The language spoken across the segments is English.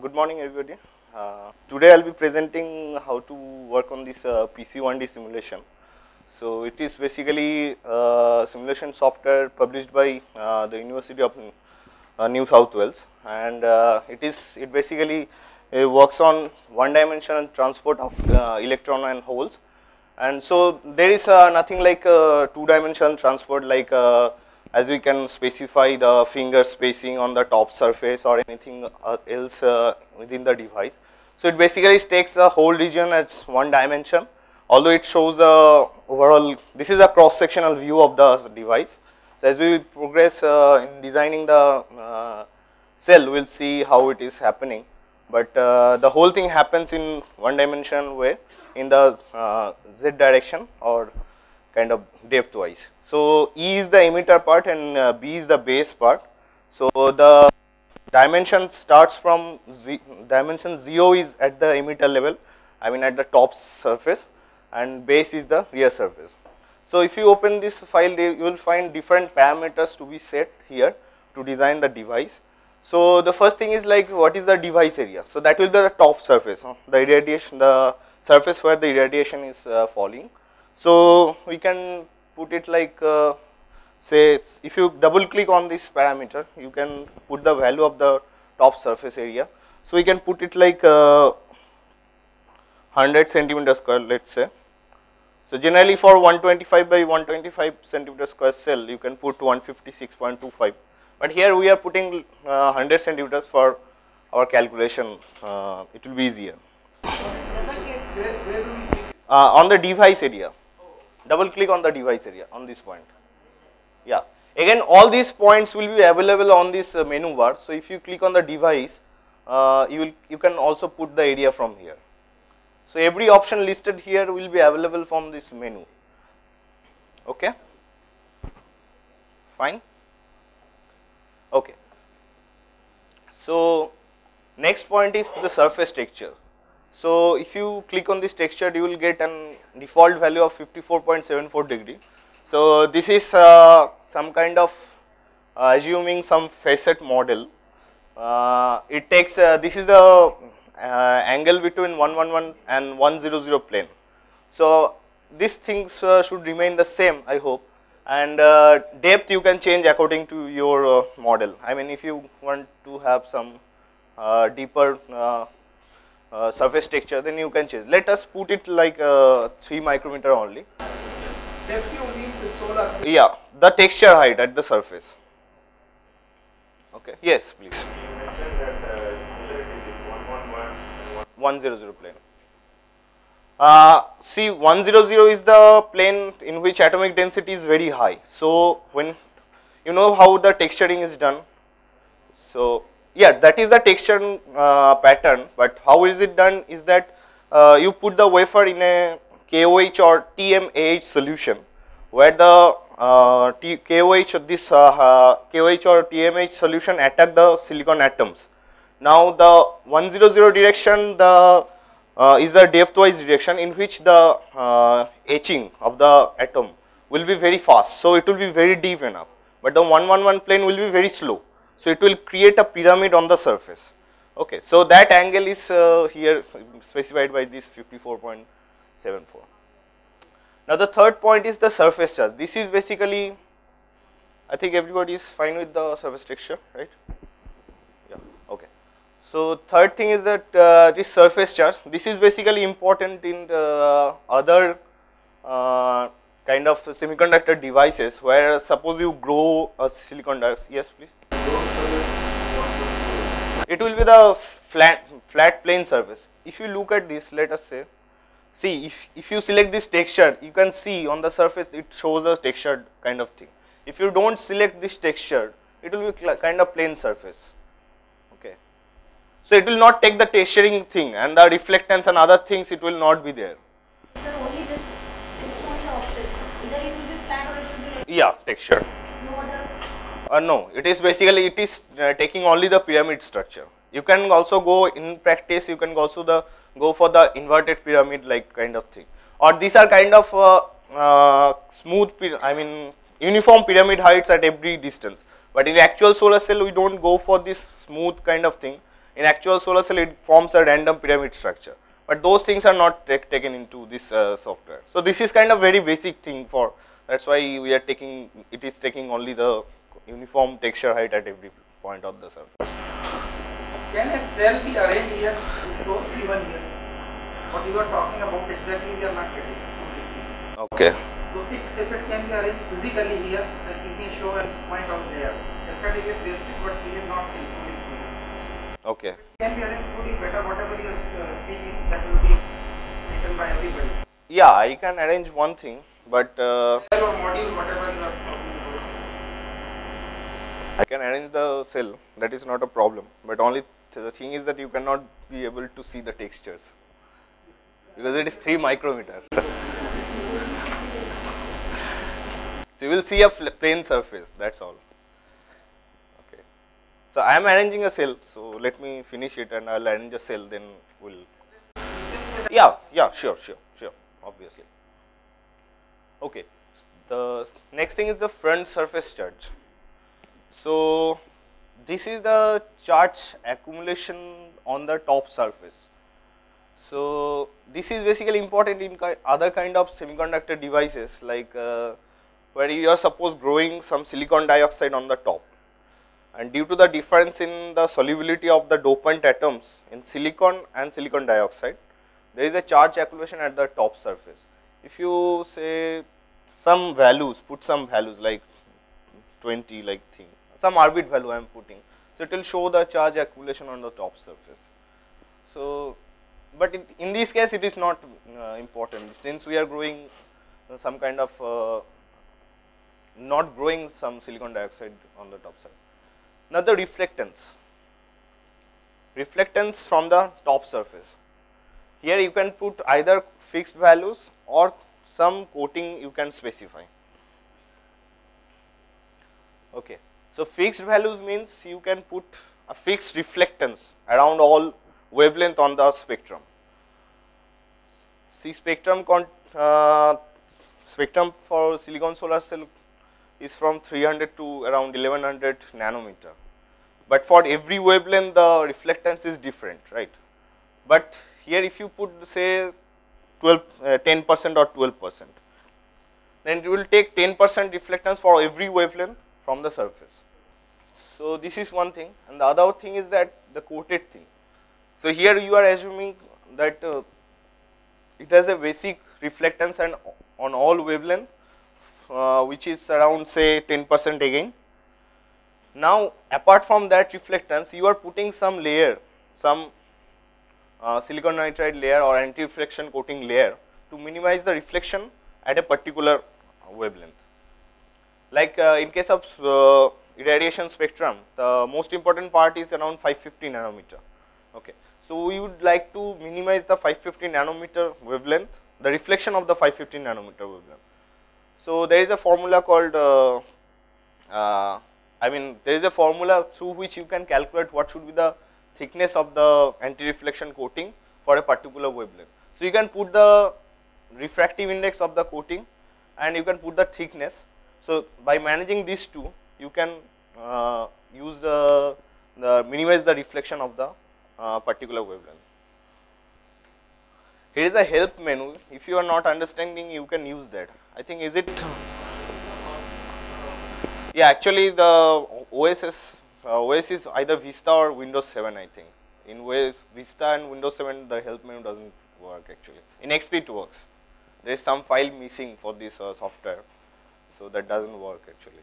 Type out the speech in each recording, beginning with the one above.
good morning everybody. Uh, today I'll be presenting how to work on this uh, PC1D simulation. So it is basically uh, simulation software published by uh, the University of uh, New South Wales and uh, it is it basically uh, works on one dimensional transport of uh, electron and holes and so there is uh, nothing like uh, two dimensional transport like uh, as we can specify the finger spacing on the top surface or anything uh, else uh, within the device. So it basically takes the whole region as one dimension although it shows the overall this is a cross sectional view of the device. So as we progress uh, in designing the uh, cell we will see how it is happening but uh, the whole thing happens in one dimensional way in the uh, z direction or kind of depth wise. So E is the emitter part and uh, B is the base part. So the dimension starts from z dimension 0 is at the emitter level I mean at the top surface and base is the rear surface. So if you open this file there you will find different parameters to be set here to design the device. So the first thing is like what is the device area. So that will be the top surface, the irradiation, the surface where the irradiation is uh, falling. So we can put it like uh, say if you double click on this parameter you can put the value of the top surface area. So we can put it like uh, 100 centimeter square let us say. So generally for 125 by 125 centimeter square cell you can put 156.25 but here we are putting uh, 100 centimeters for our calculation uh, it will be easier. Uh, on the device area double click on the device area on this point. Yeah. Again all these points will be available on this uh, menu bar. So if you click on the device uh, you will you can also put the area from here. So every option listed here will be available from this menu. Okay? Fine? Okay. So next point is the surface texture so if you click on this texture you will get an default value of 54.74 degree. So this is uh, some kind of uh, assuming some facet model. Uh, it takes uh, this is the uh, angle between 111 and 100 plane. So these things uh, should remain the same i hope. And depth you can change according to your model. I mean if you want to have some deeper uh, surface texture then you can change. Let us put it like uh, 3 micrometer only. Depth you mean the solar cell. yeah the texture height at the surface. Okay yes please. 100 plane. Uh, see 100 is the plane in which atomic density is very high. So when you know how the texturing is done? So yeah that is the texture uh, pattern but how is it done is that uh, you put the wafer in a KOH or TMAH solution where the uh, KOH this uh, uh, KOH or TMAH solution attack the silicon atoms. Now the 100 direction the uh, is the depth wise direction in which the uh, etching of the atom will be very fast. So it will be very deep enough but the 111 plane will be very slow. So it will create a pyramid on the surface. Okay, so that angle is uh, here specified by this 54.74. Now the third point is the surface charge. This is basically, I think everybody is fine with the surface texture, right? Yeah, okay. So third thing is that uh, this surface charge, this is basically important in the other uh, kind of semiconductor devices where suppose you grow a silicon dioxide, yes please. It will be the flat, flat plane surface. If you look at this, let us say, see if, if you select this texture, you can see on the surface it shows a textured kind of thing. If you do not select this texture, it will be kind of plain surface. Okay. So it will not take the texturing thing and the reflectance and other things it will not be there. Sir, only this exposure offset. Either it will be flat or it will be like Yeah, texture. No. Uh, no, it is basically it is uh, taking only the pyramid structure. You can also go in practice. You can also the go for the inverted pyramid like kind of thing, or these are kind of uh, uh, smooth. I mean uniform pyramid heights at every distance. But in actual solar cell, we don't go for this smooth kind of thing. In actual solar cell it forms a random pyramid structure, but those things are not take, taken into this uh, software. So, this is kind of very basic thing for that is why we are taking it is taking only the uniform texture height at every point of the surface. Can a cell be arranged here? So even here. What you are talking about exactly we are not getting. Okay. So if, if it can be arranged physically here, then you can show and point out there. Yesterday we basic, but we have not included here. Okay. Can be arranged fully better, whatever you are uh, speaking, that will be taken by everybody. Yeah, I can arrange one thing, but uh, Cell or module, whatever you are. I can arrange the cell. That is not a problem. But only th- the thing is that you cannot be able to see the textures because it is three micrometer. so you will see a plain surface. That's all. Okay. So I am arranging a cell. So let me finish it, and I'll arrange a cell. Then we'll. Yeah. Yeah. Sure. Sure. Sure. Obviously. Okay. The next thing is the front surface charge. So, this is the charge accumulation on the top surface. So, this is basically important in other kind of semiconductor devices like uh, where you are suppose growing some silicon dioxide on the top and due to the difference in the solubility of the dopant atoms in silicon and silicon dioxide, there is a charge accumulation at the top surface. If you say some values, put some values like 20 like thing, some arbit value I am putting. So, it will show the charge accumulation on the top surface. So, but in, in this case it is not uh, important since we are growing uh, some kind of uh, not growing some silicon dioxide on the top side. Now, the reflectance, reflectance from the top surface. Here you can put either fixed values or some coating you can specify. Okay. So, fixed values means you can put a fixed reflectance around all wavelength on the spectrum. See spectrum con uh, spectrum for silicon solar cell is from 300 to around 1100 nanometer. But for every wavelength the reflectance is different, right. But here if you put say 12 uh, 10 percent or 12 percent, then it will take 10 percent reflectance for every wavelength from the surface. So, this is one thing and the other thing is that the coated thing. So, here you are assuming that uh, it has a basic reflectance and on all wavelength uh, which is around say 10 percent again. Now, apart from that reflectance you are putting some layer some uh, silicon nitride layer or anti reflection coating layer to minimize the reflection at a particular wavelength. Like uh, in case of uh, irradiation spectrum, the most important part is around 550 nanometer. Okay. So, we would like to minimize the 550 nanometer wavelength, the reflection of the 550 nanometer wavelength. So, there is a formula called, uh, uh, I mean there is a formula through which you can calculate what should be the thickness of the anti-reflection coating for a particular wavelength. So, you can put the refractive index of the coating and you can put the thickness. So, by managing these two you can uh, use the, the minimize the reflection of the uh, particular wavelength. Here is a help menu if you are not understanding you can use that. I think is it yeah actually the OSS uh, OS is either Vista or Windows 7 I think. In Wis- Vista and Windows 7 the help menu does not work actually. In XP it works. There is some file missing for this uh, software. So that does not work actually.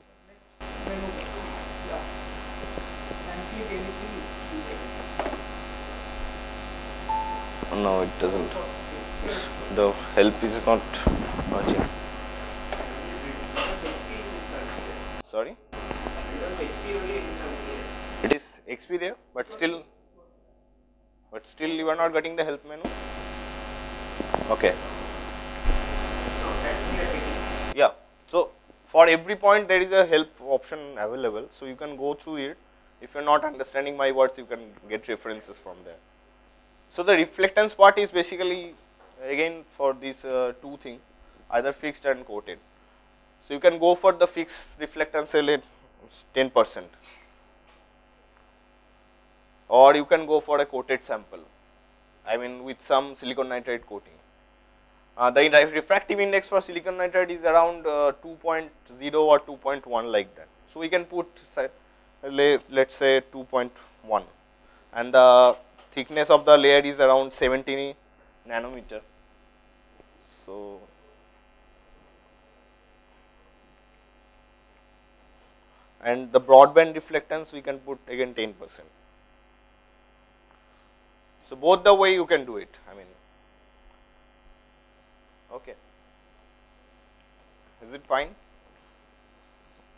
No, it doesn't. The help is not matching. Sorry? It is XP there, but still, but still you are not getting the help menu. Okay. Yeah. So for every point there is a help option available. So you can go through it. If you are not understanding my words, you can get references from there. So the reflectance part is basically again for these uh, two things, either fixed and coated. So you can go for the fixed reflectance cell at 10 percent or you can go for a coated sample, I mean with some silicon nitride coating. Uh, the refractive index for silicon nitride is around uh, 2.0 or 2.1 like that. So, we can put say, let us say 2.1 and the thickness of the layer is around 70 nanometer. So, and the broadband reflectance we can put again 10 percent. So, both the way you can do it okay. Is it fine?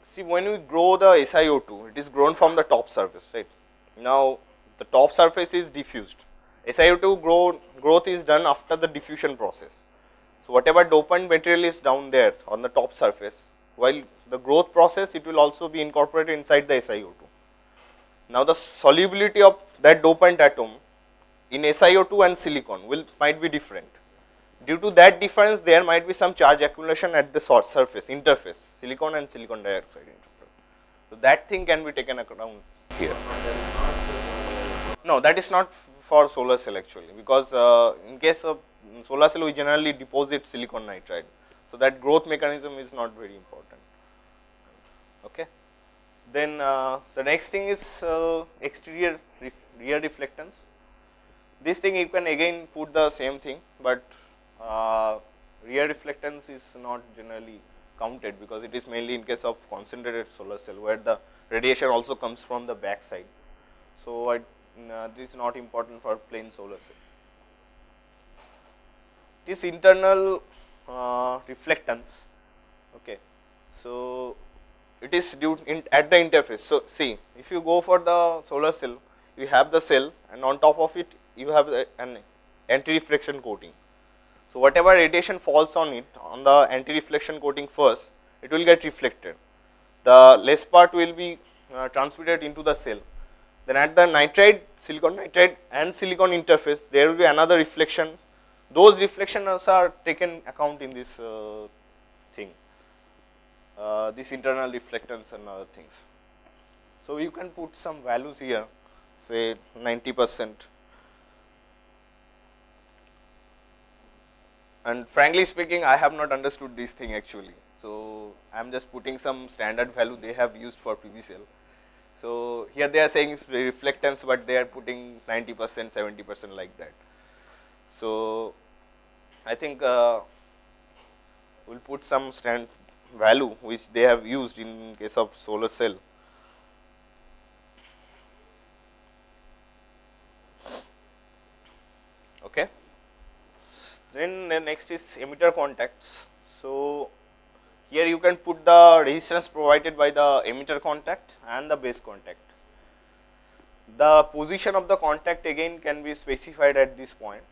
See when we grow the SiO2 it is grown from the top surface right. Now, the top surface is diffused SiO2 grow, growth is done after the diffusion process. So, whatever dopant material is down there on the top surface while the growth process it will also be incorporated inside the SiO2. Now, the solubility of that dopant atom in SiO2 and silicon will might be different. Due to that difference there might be some charge accumulation at the source surface interface silicon and silicon dioxide interface. So, that thing can be taken account here. No, that is not for solar cell actually because uh, in case of solar cell we generally deposit silicon nitride. So, that growth mechanism is not very important. Okay. Then uh, the next thing is uh, exterior ref rear reflectance. This thing you can again put the same thing, but uh, rear reflectance is not generally counted because it is mainly in case of concentrated solar cell where the radiation also comes from the back side. So, I, uh, this is not important for plain solar cell. This internal uh, reflectance, okay. So, it is due in at the interface. So, see if you go for the solar cell, you have the cell and on top of it you have an anti-reflection coating. So, whatever radiation falls on it on the anti-reflection coating first, it will get reflected. The less part will be uh, transmitted into the cell. Then at the nitride, silicon nitride and silicon interface, there will be another reflection. Those reflections are taken account in this uh, thing, uh, this internal reflectance and other things. So, you can put some values here, say 90 percent and frankly speaking I have not understood this thing actually. So, I am just putting some standard value they have used for PV cell. So, here they are saying reflectance, but they are putting 90 percent 70 percent like that. So, I think uh, we will put some stand value which they have used in case of solar cell. Okay. Then the next is emitter contacts. So, here you can put the resistance provided by the emitter contact and the base contact. The position of the contact again can be specified at this point.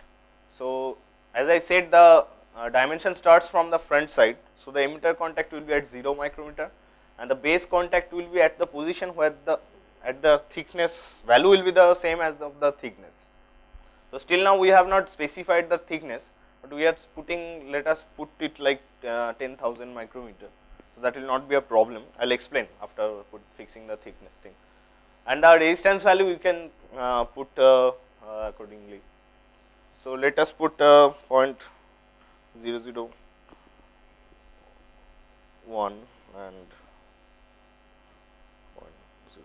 So, as I said the uh, dimension starts from the front side. So, the emitter contact will be at 0 micrometer and the base contact will be at the position where the at the thickness value will be the same as of the thickness. So, still now we have not specified the thickness, but we are putting let us put it like uh, 10,000 micrometer. So, that will not be a problem I will explain after put fixing the thickness thing and the resistance value you can uh, put uh, uh, accordingly. So, let us put uh, point 001 and point 001.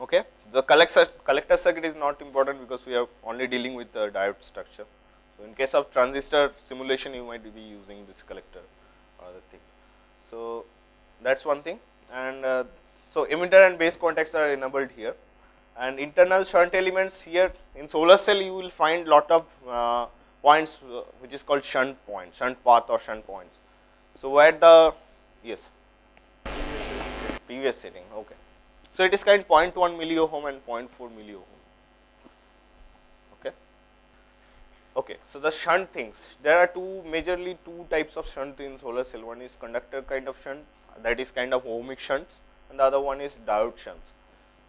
Okay. The collector, collector circuit is not important because we are only dealing with the diode structure. So, in case of transistor simulation you might be using this collector or the thing. So, that is one thing and uh, so emitter and base contacts are enabled here and internal shunt elements here in solar cell you will find lot of uh, points uh, which is called shunt point, shunt path or shunt points. So, where the yes previous setting okay. So, it is kind 0.1 milliohm and 0.4 milliohm okay. Okay, so the shunt things there are two majorly two types of shunt in solar cell one is conductor kind of shunt that is kind of ohmic shunts and the other one is diode shunts.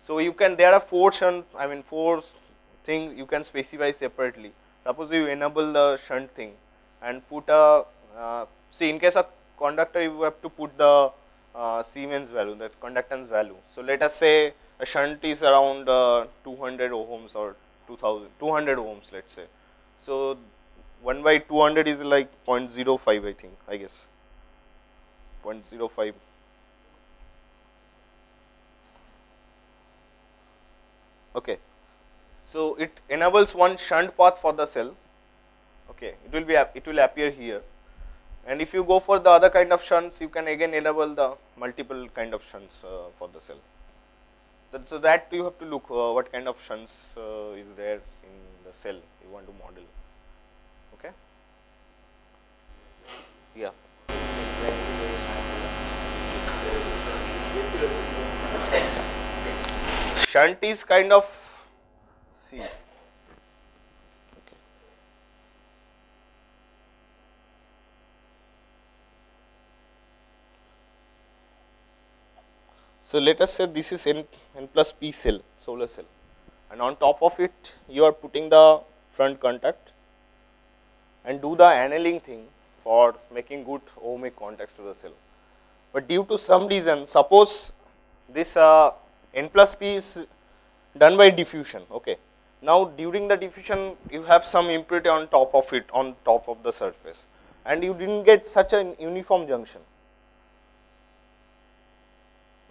So, you can there are four shunt I mean four things you can specify separately. suppose you enable the shunt thing and put a uh, see in case of conductor you have to put the uh, Siemens value the conductance value. So, let us say a shunt is around uh, 200 ohms or 2000 200 ohms let us say. So, 1 by 200 is like 0.05 I think I guess 0.05 okay. So, it enables one shunt path for the cell okay it will be it will appear here and if you go for the other kind of shunts you can again enable the multiple kind of shunts uh, for the cell. That, so, that you have to look uh, what kind of shunts uh, is there in the cell you want to model okay. Yeah. Shunt is kind of see So, let us say this is n, n plus p cell solar cell and on top of it you are putting the front contact and do the annealing thing for making good ohmic contacts to the cell. But due to some reason suppose this uh, n plus p is done by diffusion okay. Now during the diffusion you have some impurity on top of it on top of the surface and you did not get such an uniform junction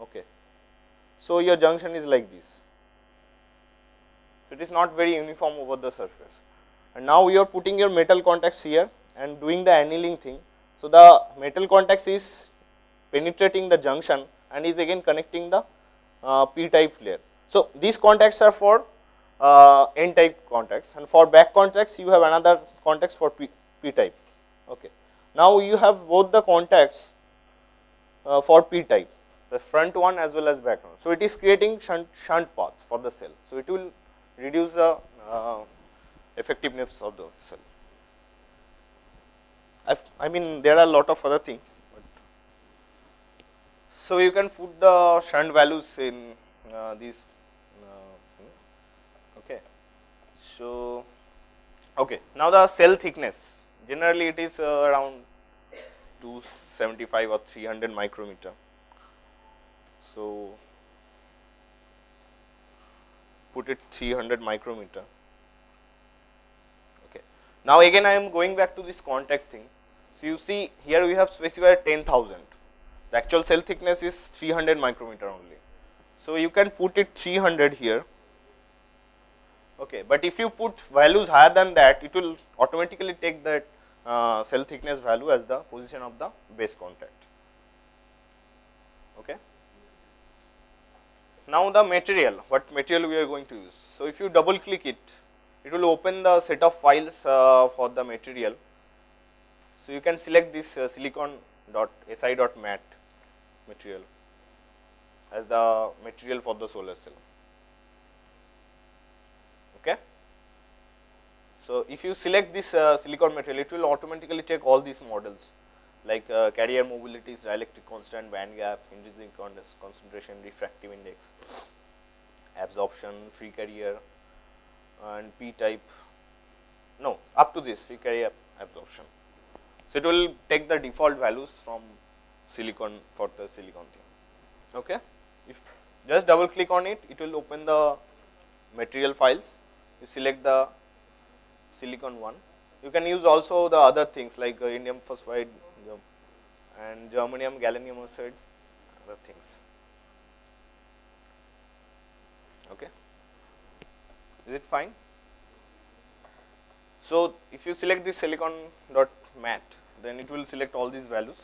okay. So your junction is like this. It is not very uniform over the surface and now you are putting your metal contacts here and doing the annealing thing. So the metal contacts is penetrating the junction and is again connecting the uh, p type layer. So these contacts are for uh, n type contacts and for back contacts you have another contacts for p, p type okay. Now you have both the contacts uh, for p type the front one as well as back one. So, it is creating shunt, shunt paths for the cell. So, it will reduce the uh, effectiveness of the cell. I've, I mean there are a lot of other things. But so, you can put the shunt values in uh, these uh, okay. So, okay. now the cell thickness generally it is uh, around 275 or 300 micrometer so, put it 300 micrometer. Okay. Now, again I am going back to this contact thing. So, you see here we have specified 10,000, the actual cell thickness is 300 micrometer only. So, you can put it 300 here, okay. but if you put values higher than that, it will automatically take that uh, cell thickness value as the position of the base contact. Okay. Now the material, what material we are going to use. So if you double click it, it will open the set of files uh, for the material. So you can select this uh, silicon dot si dot mat material as the material for the solar cell. Okay. So if you select this uh, silicon material, it will automatically take all these models like uh, carrier mobilities, dielectric constant, band gap, intrinsic concentration, refractive index, absorption, free carrier and p type, no up to this free carrier absorption. So, it will take the default values from silicon for the silicon thing. Okay. If just double click on it, it will open the material files, you select the silicon one. You can use also the other things like uh, indium phosphide, and germanium, gallium oxide, other things. Okay. Is it fine? So, if you select this silicon dot mat, then it will select all these values.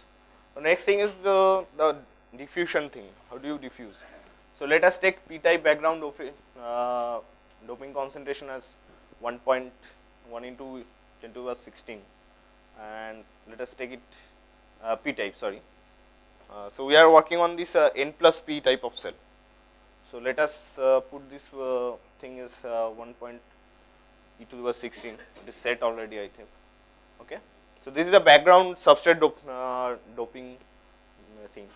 The next thing is the, the diffusion thing. How do you diffuse? So, let us take p type background doping, uh, doping concentration as 1.1 into 10 to the 16 and let us take it Uh, p type sorry. Uh, so, we are working on this uh, n plus p type of cell. So, let us uh, put this uh, thing is 1 point e to the power 16 it is set already I think. Okay. So, this is the background substrate dop, doping thing.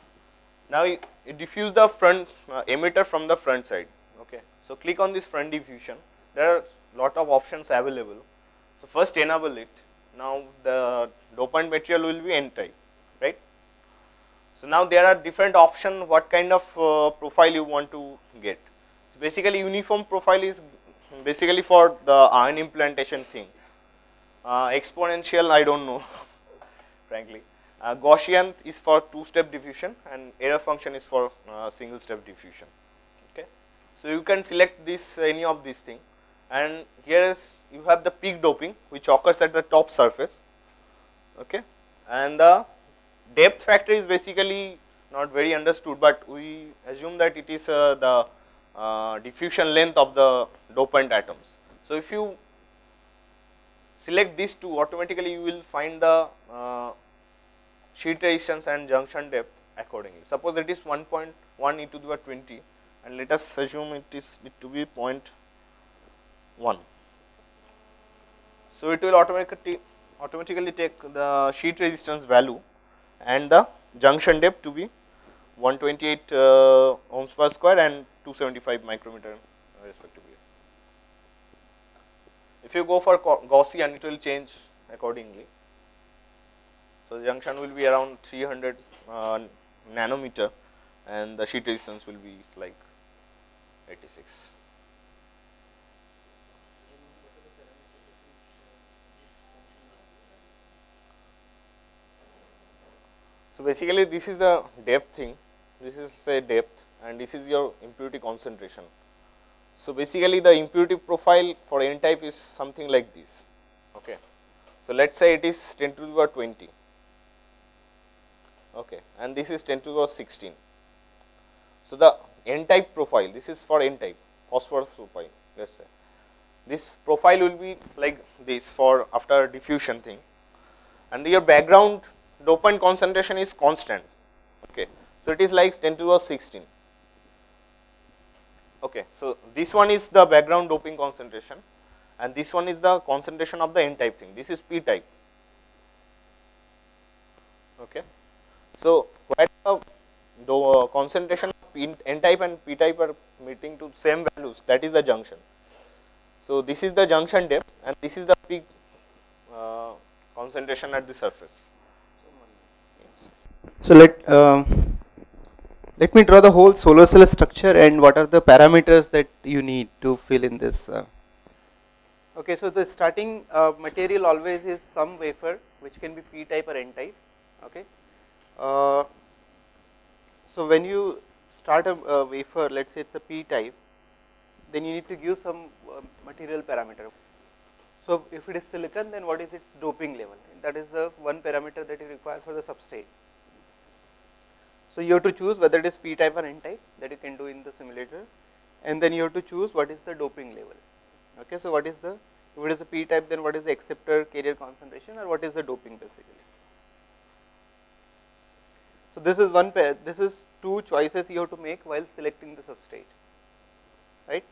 Now, it, it diffuse the front emitter from the front side. Okay. So, click on this front diffusion there are lot of options available. So, first enable it, now the dopant material will be n type, right. So, now there are different option what kind of uh, profile you want to get. So, basically uniform profile is basically for the ion implantation thing, uh, exponential I do not know frankly. Uh, Gaussian is for two step diffusion and error function is for uh, single step diffusion. Okay. So, you can select this any of these thing and here is you have the peak doping which occurs at the top surface okay. and the depth factor is basically not very understood, but we assume that it is uh, the uh, diffusion length of the dopant atoms. So, if you select these two automatically you will find the uh, sheet resistance and junction depth accordingly. Suppose it is 1.1 e to the power 20 and let us assume it is it to be 0.1. So, it will automatically automatically take the sheet resistance value and the junction depth to be 128 uh, ohms per square and 275 micrometer respectively. If you go for Gaussian it will change accordingly. So, the junction will be around 300 uh, nanometer and the sheet resistance will be like 86. So, basically this is a depth thing, this is say depth and this is your impurity concentration. So, basically the impurity profile for n type is something like this. Okay. So, let us say it is 10 to the power 20 okay, and this is 10 to the power 16. So, the n type profile this is for n type phosphorus profile let us say this profile will be like this for after diffusion thing and your background dopant concentration is constant okay. So, it is like 10 to the power 16 okay. So, this one is the background doping concentration and this one is the concentration of the n type thing this is p type okay. So, where the, the uh, concentration of n type and p type are meeting to same values that is the junction. So, this is the junction depth and this is the peak uh, concentration at the surface. So let uh, let me draw the whole solar cell structure and what are the parameters that you need to fill in this. Uh. Okay, so the starting uh, material always is some wafer which can be p type or n type. Okay. Uh, so when you start a, a wafer, let us say it is a p type, then you need to give some uh, material parameter. So, if it is silicon then what is its doping level that is the one parameter that you require for the substrate. So, you have to choose whether it is p type or n type that you can do in the simulator and then you have to choose what is the doping level. Okay. So, what is the if it is a p type then what is the acceptor carrier concentration or what is the doping basically. So, this is one pair this is two choices you have to make while selecting the substrate right.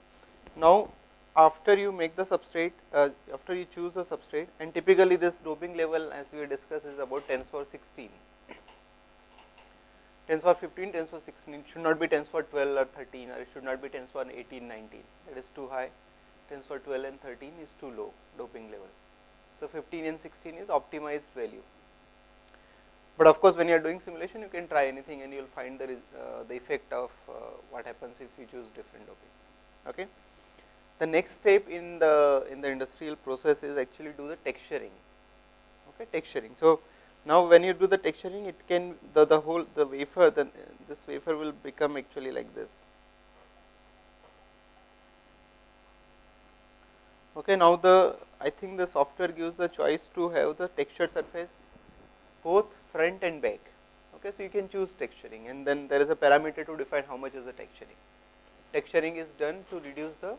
Now, after you make the substrate uh, after you choose the substrate and typically this doping level as we discussed is about 10 for 16 10 for 15 10 for 16 it should not be 10 for 12 or 13 or it should not be 10 for 18 19 that is too high. 10 for 12 and 13 is too low doping level. So 15 and 16 is optimized value. But of course when you are doing simulation you can try anything and you will find the uh, the effect of uh, what happens if you choose different doping. Okay? The next step in the in the industrial process is actually do the texturing. Okay? Texturing. So now when you do the texturing it can the the whole the wafer then this wafer will become actually like this. Okay now the i think the software gives the choice to have the textured surface both front and back. Okay so you can choose texturing and then there is a parameter to define how much is the texturing. Texturing is done to reduce the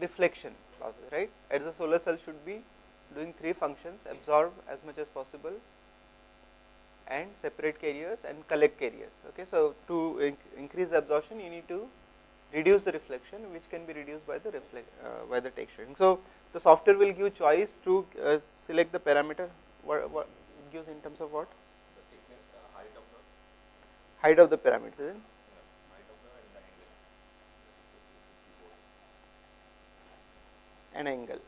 reflection losses right? As the solar cell should be doing three functions absorb as much as possible and separate carriers and collect carriers okay so to inc increase the absorption you need to reduce the reflection which can be reduced by the reflect uh, by the texturing so the software will give choice to uh, select the parameter what, what it gives in terms of what The thickness, uh, height of the, height of the parameter isn't it? yeah, height of the and an angle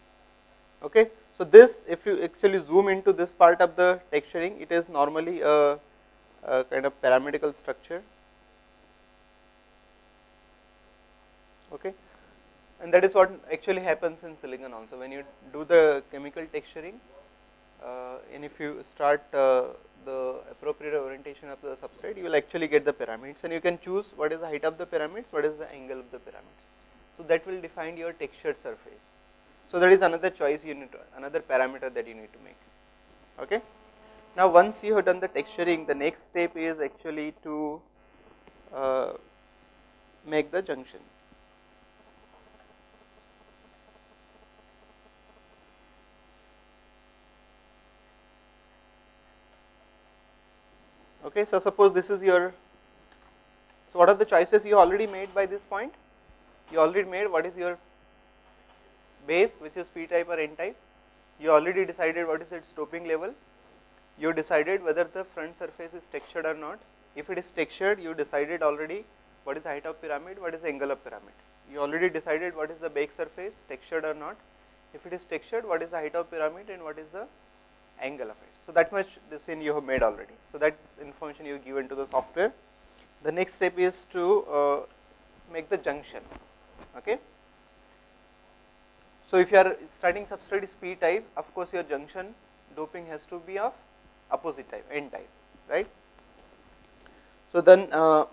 Okay. So, this if you actually zoom into this part of the texturing it is normally a, a kind of pyramidal structure. Okay? And that is what actually happens in silicon also. When you do the chemical texturing uh, and if you start uh, the appropriate orientation of the substrate you will actually get the pyramids. And you can choose what is the height of the pyramids what is the angle of the pyramids. So that will define your textured surface so that is another choice you need to, another parameter that you need to make. Okay? Now once you have done the texturing the next step is actually to uh, make the junction. Okay? So suppose this is your so what are the choices you already made by this point? You already made what is your base which is p type or n type you already decided what is its doping level you decided whether the front surface is textured or not if it is textured you decided already what is the height of pyramid what is the angle of pyramid you already decided what is the bake surface textured or not if it is textured what is the height of pyramid and what is the angle of it. So, that much scene you have made already. So, that information you given to the software. The next step is to uh, make the junction. Okay. So, if you are starting substrate is p type of course, your junction doping has to be of opposite type n type right. So, then uh,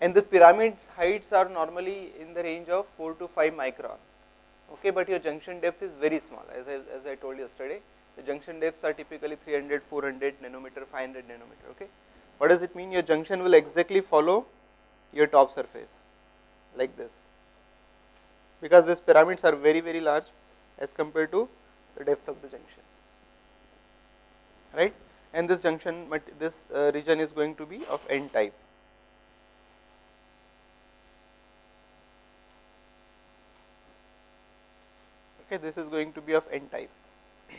and the pyramids heights are normally in the range of 4 to 5 micron okay, but your junction depth is very small as I, as I told yesterday the junction depths are typically 300, 400 nanometer, 500 nanometer. Okay, what does it mean? Your junction will exactly follow your top surface like this, because these pyramids are very very large as compared to the depth of the junction, right? And this junction, this uh, region is going to be of N type. Okay, this is going to be of N type.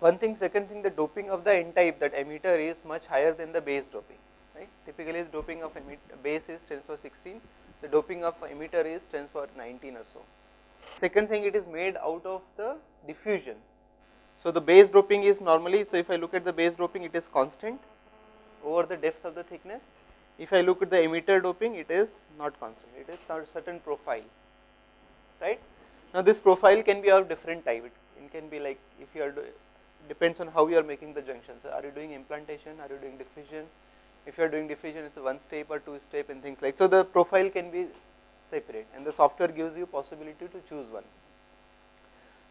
One thing, second thing, the doping of the N type that emitter is much higher than the base doping, right? Typically, the doping of emitter base is 10 for 16, the doping of emitter is 10 for 19 or so. Second thing, it is made out of the diffusion. So, the base doping is normally, so if I look at the base doping, it is constant over the depth of the thickness. If I look at the emitter doping, it is not constant, it is certain profile, right. Now, this profile can be of different type, it can be like if you are depends on how you are making the junctions. Are you doing implantation? Are you doing diffusion? If you are doing diffusion, it's one step or two step and things like. So the profile can be separate, and the software gives you possibility to choose one.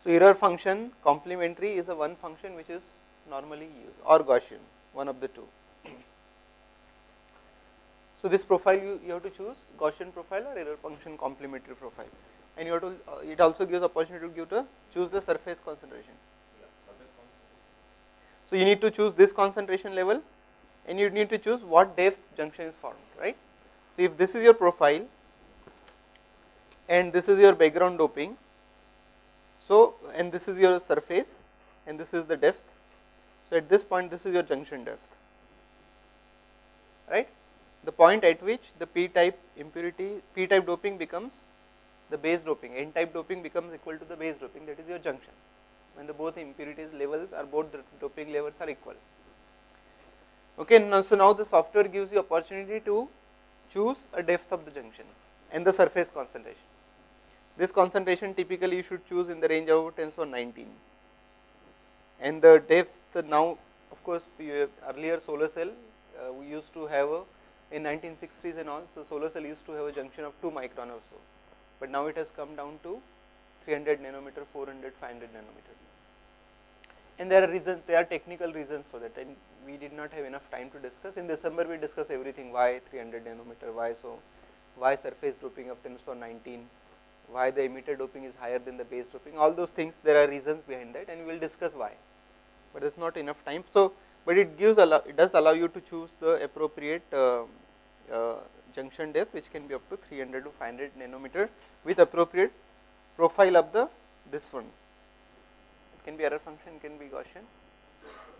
So error function complementary is a one function which is normally used or Gaussian, one of the two. So this profile you, you have to choose Gaussian profile or error function complementary profile, and you have to uh, it also gives opportunity to give the choose the surface concentration. Yeah, surface concentration. So, you need to choose this concentration level and you need to choose what depth junction is formed, right. So, if this is your profile and this is your background doping, so and this is your surface and this is the depth. So, at this point this is your junction depth, right. The point at which the p type impurity, p type doping becomes the base doping, n type doping becomes equal to the base doping that is your junction when the both impurities levels are both the doping levels are equal. Okay, now, so now the software gives you opportunity to choose a depth of the junction and the surface concentration. This concentration typically you should choose in the range of 10 to 19 and the depth now of course earlier solar cell uh, we used to have a in 1960s and all so solar cell used to have a junction of 2 micron or so, but now it has come down to 300 nanometer, 400, 500 nanometer. And there are reasons, there are technical reasons for that. And we did not have enough time to discuss. In December we discussed everything, why 300 nanometer, why so, why surface doping of 10 to 19, why the emitter doping is higher than the base doping, all those things there are reasons behind that and we will discuss why, but is not enough time. So, but it gives allow, it does allow you to choose the appropriate uh, uh, junction depth which can be up to 300 to 500 nanometer with appropriate profile of the this one. Can be error function, can be Gaussian.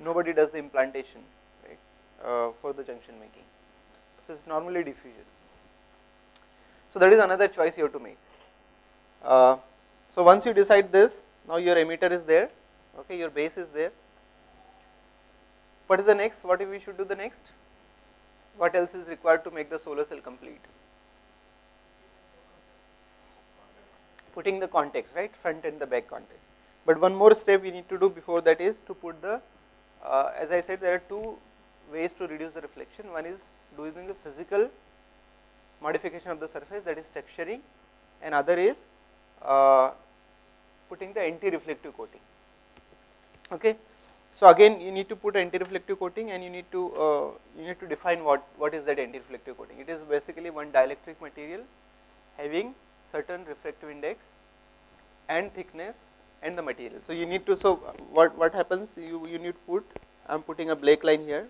Nobody does the implantation right uh, for the junction making. So it's normally diffusion. So that is another choice you have to make. Uh, So, once you decide this now your emitter is there okay your base is there what is the next what if we should do the next what else is required to make the solar cell complete putting the contacts right front and the back contacts but one more step we need to do before that is to put the uh, as I said there are two ways to reduce the reflection. One is doing the physical modification of the surface that is texturing. And other is uh, putting the anti-reflective coating. Okay? So again you need to put anti-reflective coating and you need to uh, you need to define what what is that anti-reflective coating. It is basically one dielectric material having certain refractive index and thickness and the material so you need to so what what happens you you need to put i am putting a black line here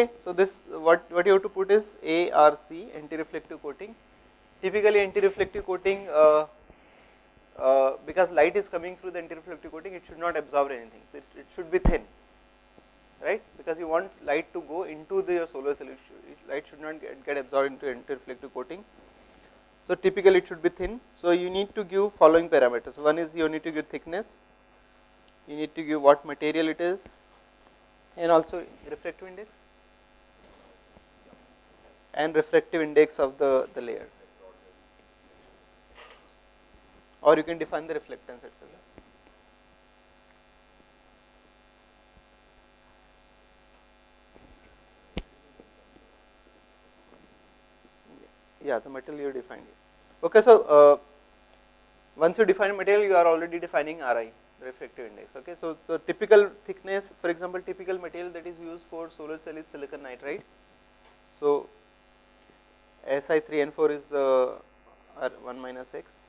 okay. So, this what, what you have to put is ARC anti-reflective coating. Typically anti-reflective coating uh, uh, because light is coming through the anti-reflective coating it should not absorb anything, it, it should be thin right? Because you want light to go into the solar cell, light should not get, get absorbed into anti-reflective coating. So, typically it should be thin. So, you need to give following parameters, one is you need to give thickness, you need to give what material it is. And also refractive index. And refractive index of the, the layer or you can define the reflectance itself. Yeah, the material you defined. Okay, so uh, once you define material, you are already defining Ri, refractive index. Okay, so the typical thickness, for example, typical material that is used for solar cell is silicon nitride. So Si 3 n 4 is uh, 1 minus x,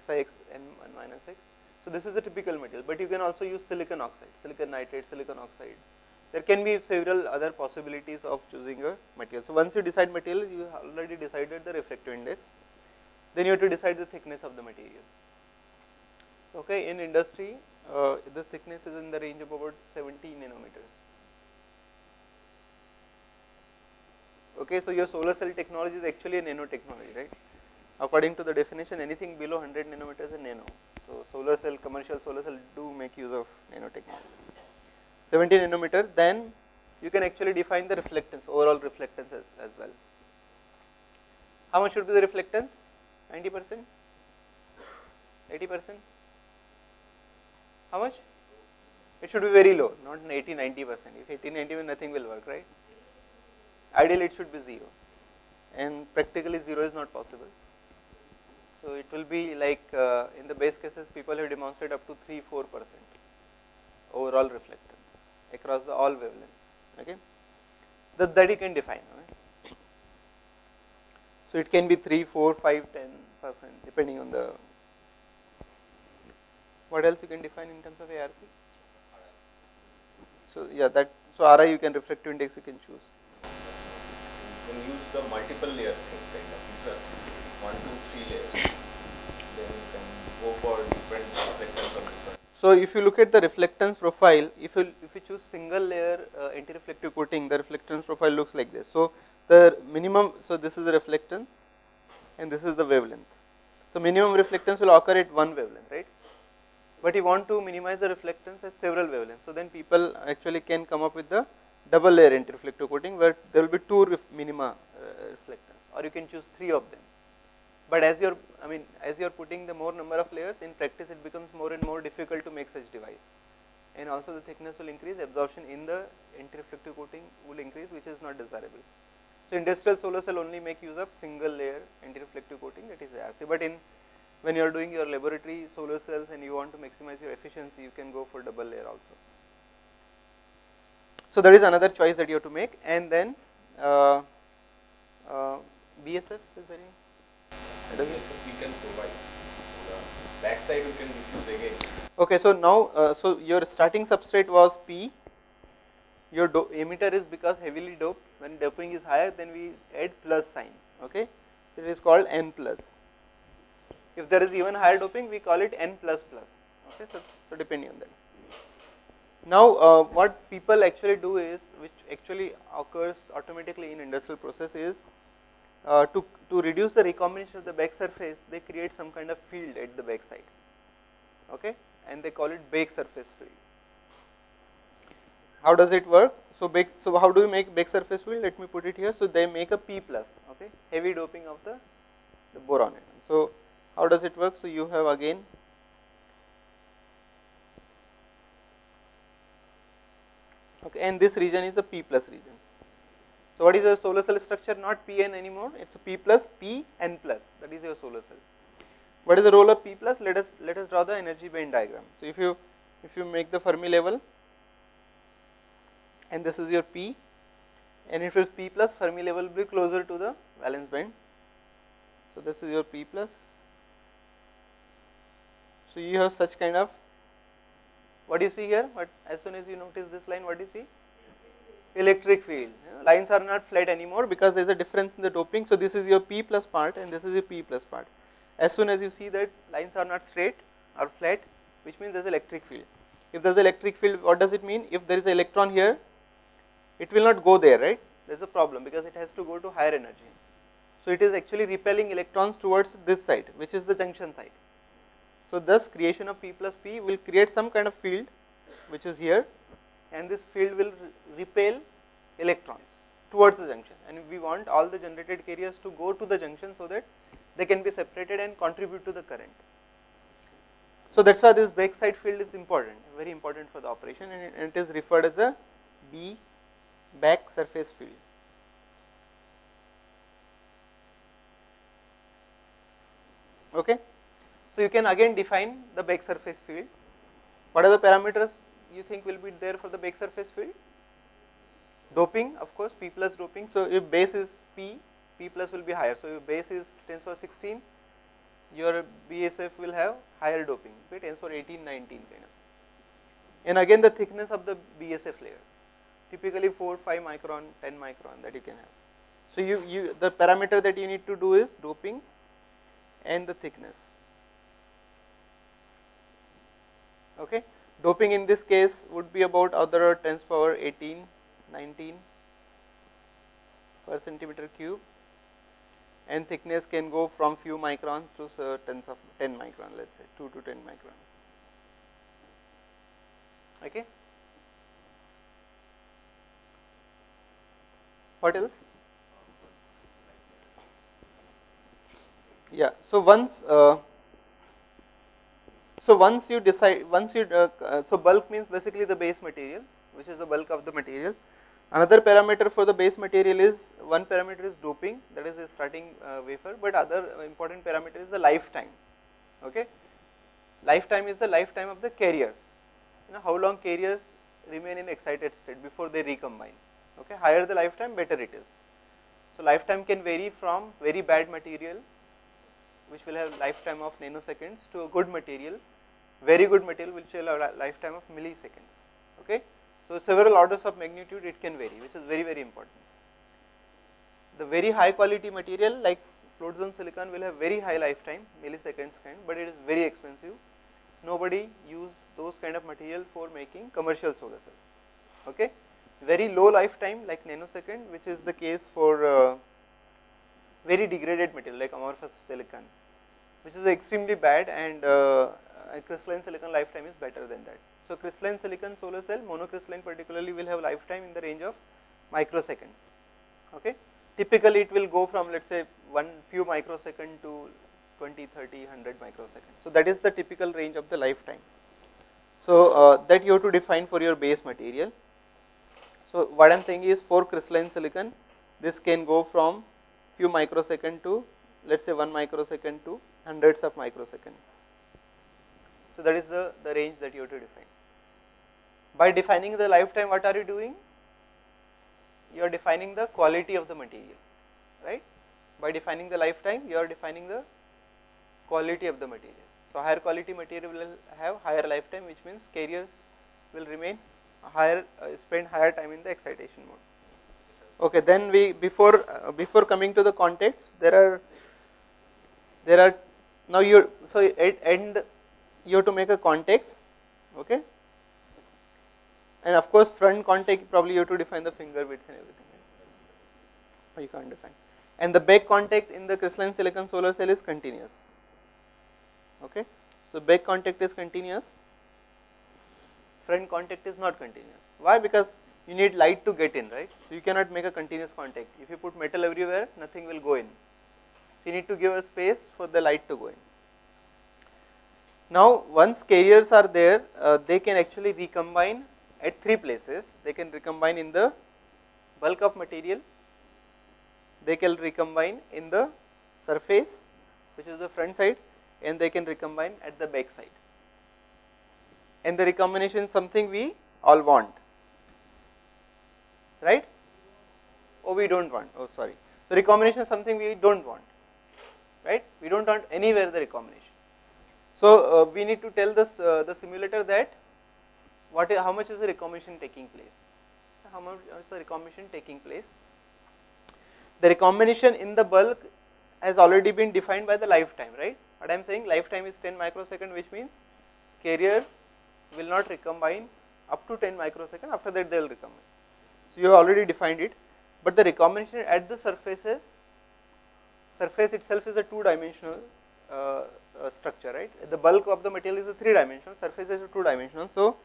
Si x n 1 minus x. So this is a typical material, but you can also use silicon oxide, silicon nitride, silicon oxide. There can be several other possibilities of choosing a material. So once you decide material, you already decided the refractive index. Then you have to decide the thickness of the material. Okay, in industry, uh, this thickness is in the range of about 70 nanometers. Okay, so your solar cell technology is actually a nanotechnology, right? According to the definition, anything below 100 nanometers is nano. So solar cell, commercial solar cell do make use of nanotechnology. 70 nanometer, then you can actually define the reflectance, overall reflectance as, as well. How much should be the reflectance? 90 percent, 80 percent. How much? It should be very low, not 80, 90 percent. If 80, 90, nothing will work, right? ideally it should be 0 and practically 0 is not possible. So, it will be like uh, in the base cases people have demonstrated up to 3 4 percent overall reflectance across the all wavelengths okay that, that you can define right? So, it can be 3 4 5 10 percent depending on the what else you can define in terms of ARC. So, yeah that so RI you can refractive index you can choose You can use the multiple layer thing kind of. One, two, three layers. Then you can go for different reflectance different. So if you look at the reflectance profile, if you if you choose single layer uh, anti-reflective coating, the reflectance profile looks like this. So the minimum, so this is the reflectance, and this is the wavelength. So minimum reflectance will occur at one wavelength, right? But you want to minimize the reflectance at several wavelengths. So then people actually can come up with the double layer anti-reflective coating where there will be two minima uh, reflectance or you can choose three of them. But as you are I mean as you are putting the more number of layers in practice it becomes more and more difficult to make such device and also the thickness will increase absorption in the anti-reflective coating will increase which is not desirable. So industrial solar cell only make use of single layer anti-reflective coating that is ARC but in when you are doing your laboratory solar cells and you want to maximize your efficiency you can go for double layer also. So there is another choice that you have to make and then uh, uh, BSF is there we can provide. The backside we can diffuse again. Okay, so now uh, so your starting substrate was P. Your emitter is because heavily doped. When doping is higher, then we add plus sign. Okay, so it is called N plus. If there is even higher doping, we call it N plus plus. Okay, so, so depending on that. Now, uh, what people actually do is, which actually occurs automatically in industrial process is, uh, to, to reduce the recombination of the back surface, they create some kind of field at the back side, okay, and they call it back surface field. How does it work? So, bake, so how do you make back surface field? Let me put it here. So, they make a P plus, okay, heavy doping of the, the boron ion. So, how does it work? So, you have again okay, and this region is a P plus region. So, what is your solar cell structure? Not Pn anymore, it is a P plus P n plus that is your solar cell. What is the role of P plus? Let us let us draw the energy band diagram. So, if you if you make the Fermi level and this is your P and if it is P plus Fermi level will be closer to the valence band. So, this is your P plus. So, you have such kind of what do you see here? What as soon as you notice this line, what do you see? Electric field. Lines are not flat anymore because there is a difference in the doping. So, this is your P plus part and this is your P plus part. As soon as you see that lines are not straight or flat, which means there is electric field. If there is electric field, what does it mean? If there is an electron here, it will not go there, right? There is a problem because it has to go to higher energy. So, it is actually repelling electrons towards this side, which is the junction side. So, thus creation of P plus P will create some kind of field which is here and this field will repel electrons towards the junction and we want all the generated carriers to go to the junction so that they can be separated and contribute to the current. So, that is why this backside field is important, very important for the operation and it is referred as a B back surface field. Okay. So, you can again define the back surface field. What are the parameters you think will be there for the back surface field? Doping of course P plus doping. So, if base is P, P plus will be higher. So, if base is tends for 16, your BSF will have higher doping, it tends for 18, 19 kind of. And again the thickness of the BSF layer, typically 4, 5 micron, 10 micron that you can have. So, you, you the parameter that you need to do is doping and the thickness. Okay. Doping in this case would be about other 10 power 18, 19 per centimeter cube and thickness can go from few microns to tens of 10 micron let us say 2 to 10 micron. Okay. What else? Yeah. So, once uh, so once you decide once you uh, uh, so bulk means basically the base material which is the bulk of the material. Another parameter for the base material is one parameter is doping that is starting uh, wafer but other important parameter is the lifetime okay. Lifetime is the lifetime of the carriers you know how long carriers remain in excited state before they recombine okay higher the lifetime better it is. So lifetime can vary from very bad material which will have lifetime of nanoseconds to a good material, very good material which will have a lifetime of milliseconds. Okay. So, several orders of magnitude it can vary which is very very important. The very high quality material like float zone silicon will have very high lifetime milliseconds kind, but it is very expensive. Nobody use those kind of material for making commercial solar cell. Okay. Very low lifetime like nanosecond which is the case for uh, very degraded material like amorphous silicon which is extremely bad and uh, crystalline silicon lifetime is better than that. So, crystalline silicon solar cell monocrystalline particularly will have lifetime in the range of microseconds. Okay. Typically it will go from let us say one few microsecond to 20, 30, 100 microseconds. So, that is the typical range of the lifetime. So, uh, that you have to define for your base material. So, what I am saying is for crystalline silicon this can go from few microsecond to let us say 1 microsecond to hundreds of microsecond. So, that is the, the range that you have to define. By defining the lifetime what are you doing? You are defining the quality of the material right. By defining the lifetime you are defining the quality of the material. So, higher quality material will have higher lifetime which means carriers will remain higher uh, spend higher time in the excitation mode. Okay, then we before uh, before coming to the contacts, there are there are now you so at end you have to make a contacts okay? And of course front contact probably you have to define the finger width and everything. Or you can't define. And the back contact in the crystalline silicon solar cell is continuous okay? So back contact is continuous front contact is not continuous. Why? Because you need light to get in right? So you cannot make a continuous contact. If you put metal everywhere nothing will go in. So you need to give a space for the light to go in. Now once carriers are there uh, they can actually recombine at three places. They can recombine in the bulk of material. They can recombine in the surface which is the front side and they can recombine at the back side. And the recombination is something we all want right? Oh we don't want. Oh sorry. So recombination is something we don't want right? We don't want anywhere the recombination. So uh, we need to tell this uh, the simulator that what is how much is the recombination taking place? How much is the recombination taking place? The recombination in the bulk has already been defined by the lifetime right? What i am saying lifetime is 10 microsecond which means carrier will not recombine up to 10 microsecond. After that they will recombine so you have already defined it but the recombination at the surfaces surface itself is a two dimensional uh, uh, structure right? The bulk of the material is a three dimensional surface is a two dimensional so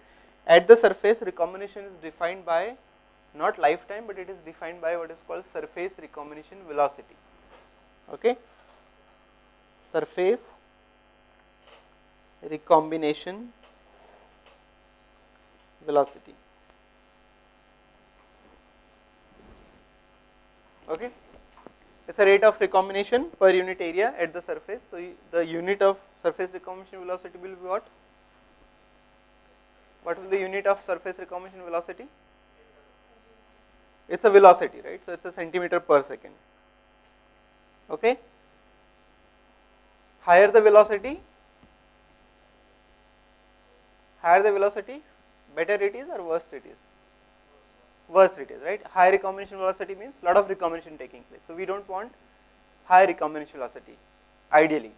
at the surface recombination is defined by not lifetime but it is defined by what is called surface recombination velocity. Okay? Surface recombination velocity okay? It's a rate of recombination per unit area at the surface. So the unit of surface recombination velocity will be what? What will the unit of surface recombination velocity? It's a velocity right? So it's a centimeter per second. Okay? Higher the velocity higher the velocity better it is or worse it is worse it is right? High recombination velocity means lot of recombination taking place. So we don't want high recombination velocity ideally.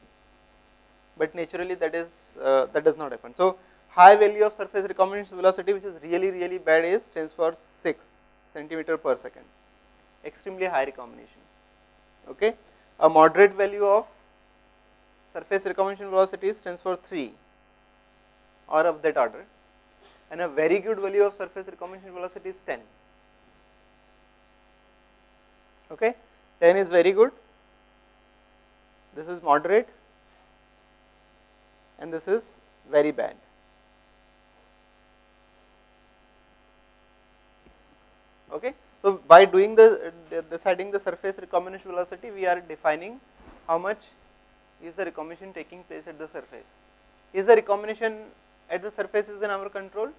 But naturally that is uh, that does not happen. So high value of surface recombination velocity which is really really bad is stands for 6 centimeter per second. Extremely high recombination okay? A moderate value of surface recombination velocity stands for 3 or of that order and a very good value of surface recombination velocity is 10 okay? 10 is very good. This is moderate. And this is very bad. Okay? So by doing the deciding the surface recombination velocity we are defining how much is the recombination taking place at the surface. Is the recombination at the surface is in our control?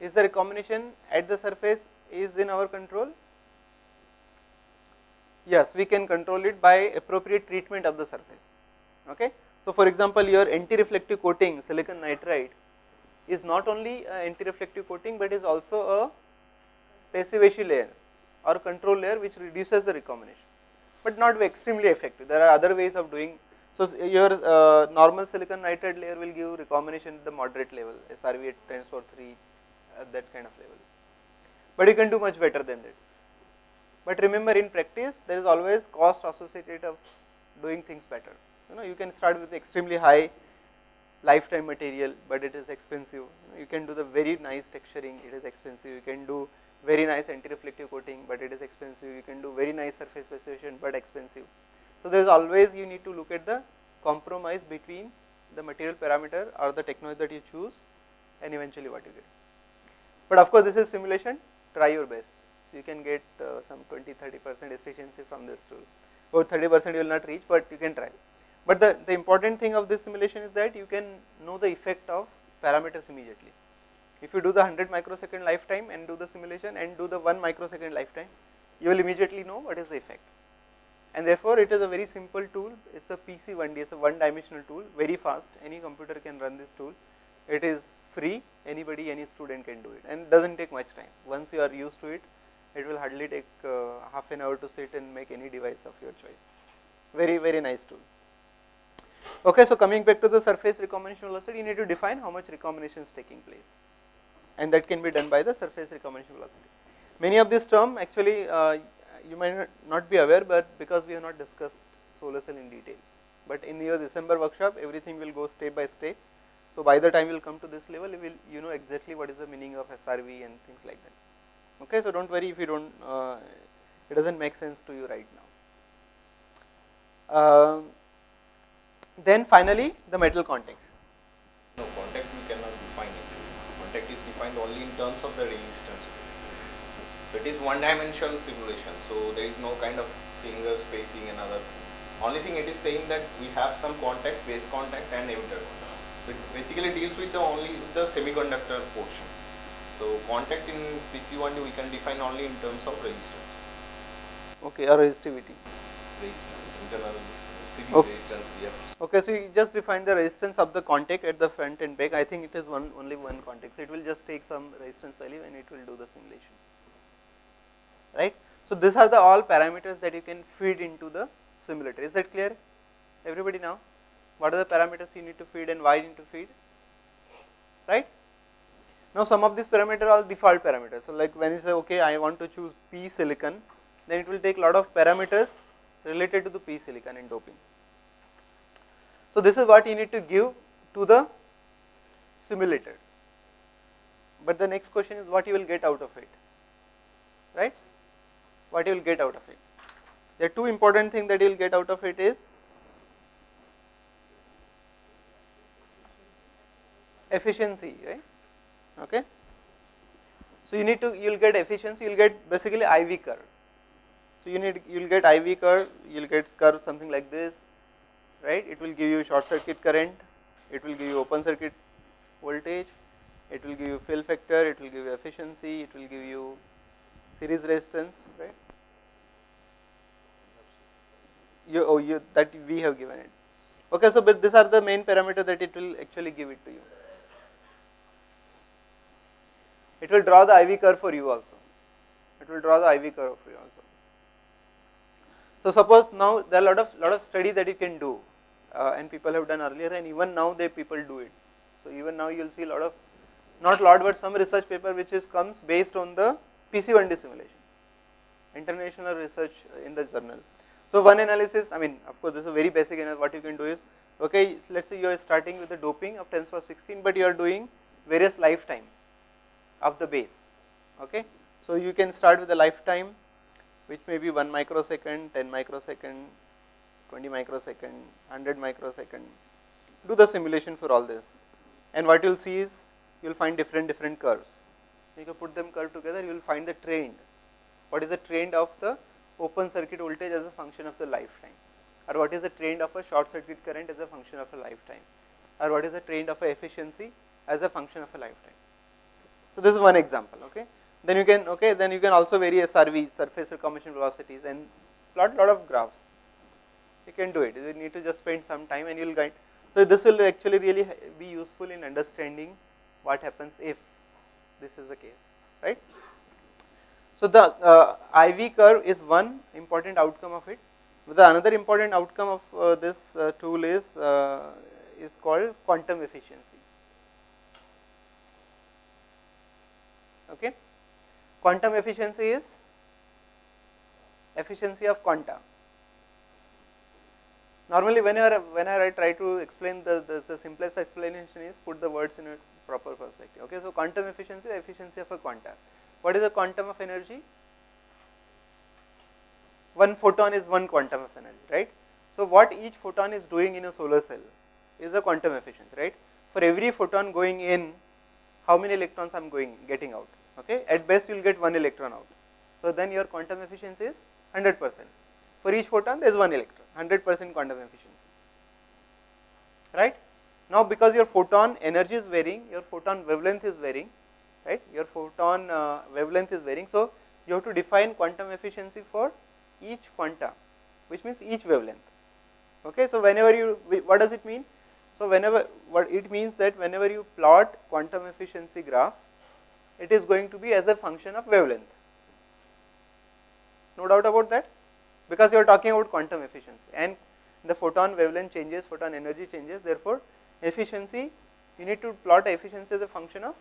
Is the recombination at the surface is in our control? Yes we can control it by appropriate treatment of the surface. Okay? So for example your anti reflective coating silicon nitride is not only a anti reflective coating but is also a passive layer or control layer which reduces the recombination but not extremely effective. There are other ways of doing so your uh, normal silicon nitride layer will give recombination at the moderate level SRV at 10 or 3 at that kind of level. But you can do much better than that. But remember in practice there is always cost associated of doing things better. You know you can start with extremely high lifetime material but it is expensive. You, know, you can do the very nice texturing it is expensive. You can do very nice anti-reflective coating but it is expensive. You can do very nice surface passivation but expensive so there is always you need to look at the compromise between the material parameter or the technology that you choose and eventually what you get. But of course this is simulation. Try your best. So you can get uh, some 20 30 percent efficiency from this tool. Or 30 percent you will not reach but you can try. But the, the important thing of this simulation is that you can know the effect of parameters immediately. If you do the 100 microsecond lifetime and do the simulation and do the 1 microsecond lifetime you will immediately know what is the effect and therefore it is a very simple tool. It's a PC1D it's a one dimensional tool very fast. Any computer can run this tool. It is free. Anybody any student can do it. And doesn't take much time. Once you are used to it it will hardly take uh, half an hour to sit and make any device of your choice. Very very nice tool. Okay, so coming back to the surface recombination velocity, you need to define how much recombination is taking place, and that can be done by the surface recombination velocity. Many of this term actually uh, you might not- not be aware, but because we have not discussed solar cell in detail, but in your December workshop, everything will go step by step. So by the time we will come to this level, you will you know exactly what is the meaning of SRV and things like that. Okay, so don't worry if you don't, uh, it doesn't make sense to you right now. Um, then finally, the metal contact. No, contact we cannot define actually. Contact is defined only in terms of the resistance. So it is one dimensional simulation, so there is no kind of finger spacing and other thing. Only thing it is saying that we have some contact, base contact and emitter contact. So it basically deals with the only the semiconductor portion. So contact in PC1D we can define only in terms of resistance. Okay, or resistivity. Resistance, internal series Okay. resistance we have Okay, so you just define the resistance of the contact at the front and back. I think it is one only one contact. So it will just take some resistance value and it will do the simulation. Right? So these are the all parameters that you can feed into the simulator. Is that clear? Everybody now? What are the parameters you need to feed and why you need to feed? Right? Now some of these parameters are default parameters. So like when you say okay I want to choose P silicon, then it will take lot of parameters related to the P silicon and doping. So this is what you need to give to the simulator. But the next question is what you will get out of it, right? What you will get out of it. The two important things that you will get out of it is efficiency, right? Okay. So you need to you will get efficiency, you will get basically IV curve. So you need you will get IV curve, you will get curve something like this, right? It will give you short circuit current, it will give you open circuit voltage, it will give you fill factor, it will give you efficiency, it will give you series resistance, right? You, oh, you that we have given it. Okay, so but these are the main parameter that it will actually give it to you. It will draw the IV curve for you also. It will draw the IV curve for you also. So suppose now there are a lot of lot of study that you can do, uh, and people have done earlier, and even now they people do it. So even now you will see a lot of, not lot, but some research paper which is comes based on the PC1D simulation, international research in the journal. So one analysis, I mean, of course, this is a very basic analysis. What you can do is, okay, let's say you are starting with the doping of 10 to the power 16, but you are doing various lifetime of the base. Okay, so you can start with the lifetime which may be 1 microsecond, 10 microsecond, 20 microsecond, 100 microsecond. Do the simulation for all this, and what you will see is you will find different different curves. You can put them curve together, you will find the trend. What is the trend of the open circuit voltage as a function of the lifetime, or what is the trend of a short circuit current as a function of a lifetime, or what is the trend of a efficiency as a function of a lifetime. So this is one example. Okay. Then you can okay. Then you can also vary SRV surface recombination velocities and plot lot of graphs. You can do it. You need to just spend some time and you will get. So this will actually really be useful in understanding what happens if this is the case, right? So the uh, IV curve is one important outcome of it. The another important outcome of uh, this uh, tool is uh, is called quantum efficiency. Okay, quantum efficiency is efficiency of quanta. Normally, whenever whenever I try to explain the, the, the simplest explanation is put the words in a proper perspective. Okay, so quantum efficiency, efficiency of a quanta. What is the quantum of energy? One photon is one quantum of energy, right? So what each photon is doing in a solar cell is the quantum efficiency, right? For every photon going in, how many electrons I am going getting out? Okay, at best you will get one electron out. So then your quantum efficiency is hundred percent. For each photon, there is one electron, hundred percent quantum efficiency, right? Now because your photon energy is varying, your photon wavelength is varying, right? Your photon uh, wavelength is varying, so you have to define quantum efficiency for each quanta, which means each wavelength. Okay, so whenever you, what does it mean? So whenever, what it means that whenever you plot quantum efficiency graph, it is going to be as a function of wavelength. No doubt about that, because you are talking about quantum efficiency and the photon wavelength changes, photon energy changes, therefore efficiency you need to plot efficiency as a function of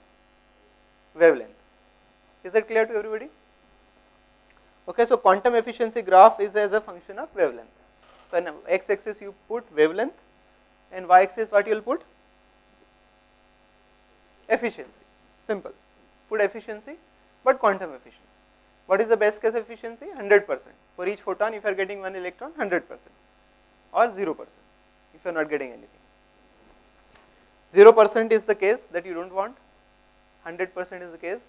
wavelength. Is that clear to everybody? Okay, so quantum efficiency graph is as a function of wavelength. So x axis you put wavelength and y axis what you will put? Efficiency, simple. Put efficiency but quantum efficiency. What is the best case efficiency? 100 percent. For each photon if you are getting one electron 100 percent or 0 percent if you are not getting anything. 0 percent is the case that you do not want, 100 percent is the case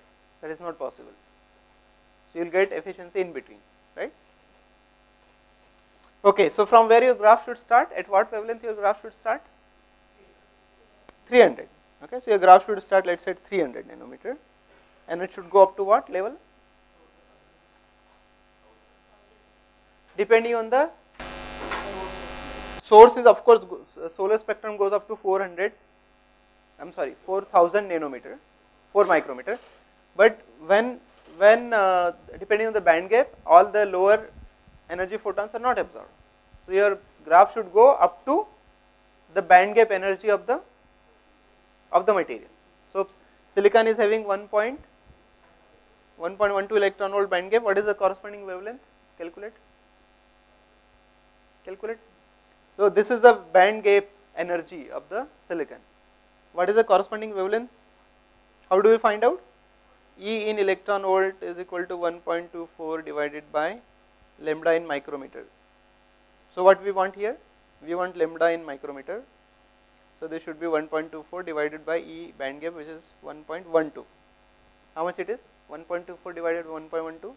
that is not possible. So, you will get efficiency in between, right. Okay, so from where your graph should start, at what wavelength your graph should start? 300, okay. So, your graph should start let us say 300 nanometer and it should go up to what level? Depending on the source Source is of course solar spectrum goes up to 400 I am sorry 4000 nanometer 4 micrometer but when when uh, depending on the band gap all the lower energy photons are not absorbed. So, your graph should go up to the band gap energy of the of the material. So, silicon is having 1 point 1.12 electron volt band gap what is the corresponding wavelength calculate calculate so, this is the band gap energy of the silicon. What is the corresponding wavelength? How do we find out? E in electron volt is equal to 1.24 divided by lambda in micrometer. So, what we want here? We want lambda in micrometer. So, this should be 1.24 divided by E band gap which is 1.12. How much it is? 1.24 divided by 1.12?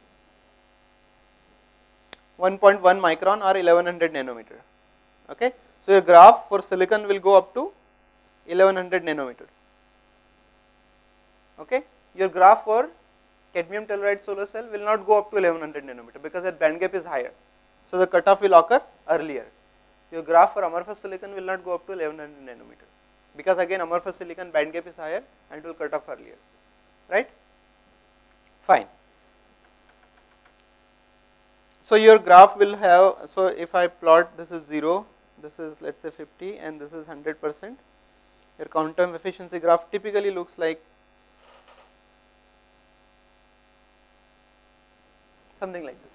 1.1 micron or 1100 nanometer okay. So, your graph for silicon will go up to 1100 nanometer, okay. Your graph for cadmium telluride solar cell will not go up to 1100 nanometer because that band gap is higher. So, the cutoff will occur earlier. Your graph for amorphous silicon will not go up to 1100 nanometer because again amorphous silicon band gap is higher and it will cut off earlier, right. Fine. So, your graph will have, so if I plot this is 0, this is let us say 50 and this is 100 percent. Your quantum efficiency graph typically looks like something like this.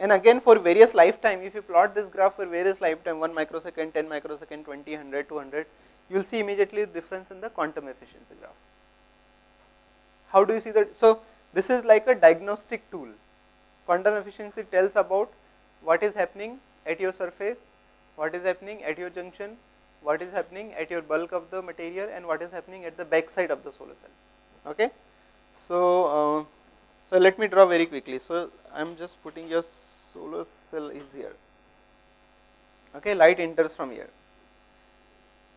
And again for various lifetime, if you plot this graph for various lifetime 1 microsecond, 10 microsecond, 20, 100, 200, you will see immediately the difference in the quantum efficiency graph. How do you see that? So, this is like a diagnostic tool. Quantum efficiency tells about what is happening at your surface, what is happening at your junction, what is happening at your bulk of the material and what is happening at the back side of the solar cell. Okay. So, uh, so let me draw very quickly. So, I am just putting your solar cell is here. Okay, light enters from here.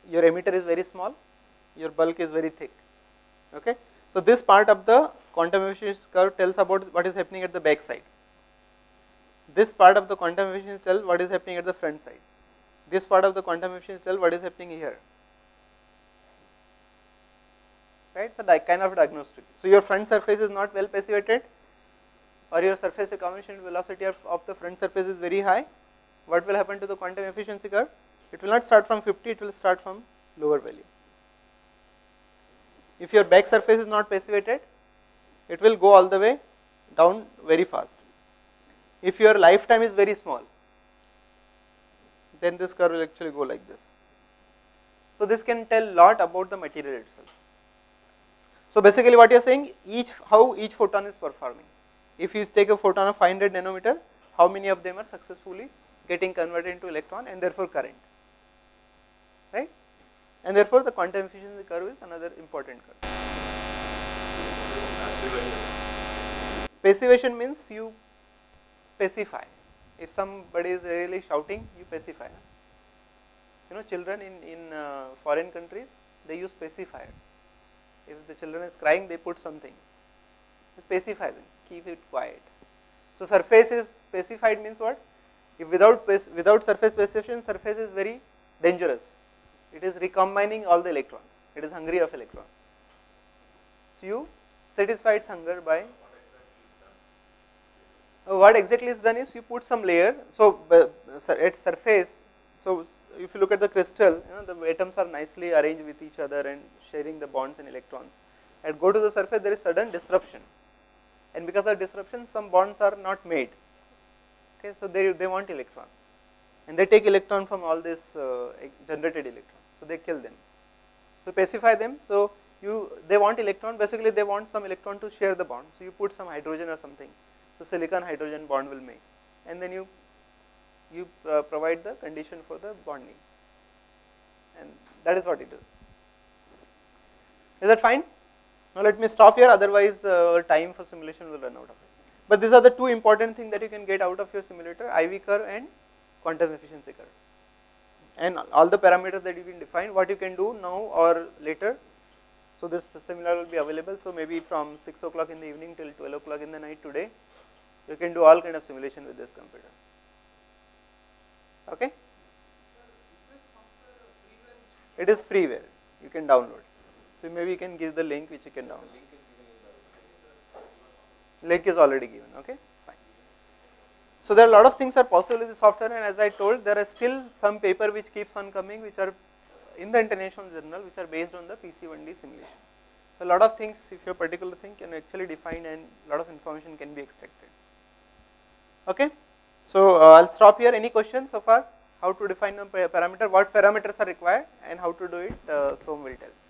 Your emitter is very small, your bulk is very thick. Okay. So, this part of the quantum efficiency curve tells about what is happening at the back side this part of the quantum efficiency tell what is happening at the front side. This part of the quantum efficiency tell what is happening here. Right, so that kind of diagnostic. So your front surface is not well passivated or your surface recombination velocity of, of the front surface is very high. What will happen to the quantum efficiency curve? It will not start from 50, it will start from lower value. If your back surface is not passivated, it will go all the way down very fast if your lifetime is very small, then this curve will actually go like this. So, this can tell lot about the material itself. So, basically what you are saying each how each photon is performing. If you take a photon of 500 nanometer, how many of them are successfully getting converted into electron and therefore current, right? And therefore, the quantum efficiency curve is another important curve. Passivation means you pacify. If somebody is really shouting, you pacify. You know, children in, in uh, foreign countries, they use pacifier. If the children is crying, they put something. It them, keep it quiet. So, surface is pacified means what? If without, without surface pacification, surface is very dangerous. It is recombining all the electrons. It is hungry of electrons. So, you satisfy its hunger by what exactly is done is you put some layer. So at surface, so if you look at the crystal, you know the atoms are nicely arranged with each other and sharing the bonds and electrons. And go to the surface, there is sudden disruption, and because of disruption, some bonds are not made. Okay, so they they want electron, and they take electron from all this uh, generated electron. So they kill them. So pacify them. So you they want electron. Basically, they want some electron to share the bond. So you put some hydrogen or something. So silicon hydrogen bond will make, and then you you uh, provide the condition for the bonding, and that is what it is. Is that fine? Now let me stop here. Otherwise, uh, time for simulation will run out of it. But these are the two important things that you can get out of your simulator: IV curve and quantum efficiency curve and all the parameters that you can define what you can do now or later. So this seminar will be available. So maybe from 6 o'clock in the evening till 12 o'clock in the night today, you can do all kind of simulation with this computer. Okay? It is freeware. You can download. So maybe you can give the link which you can download. Link is already given. Okay? Fine. So there are a lot of things are possible with the software and as I told there are still some paper which keeps on coming which are in the international journal which are based on the PC1D simulation. So a lot of things if you particular thing can actually define and lot of information can be extracted. Okay. So uh, I'll stop here. Any questions so far? How to define a parameter, what parameters are required and how to do it, uh, Som will tell.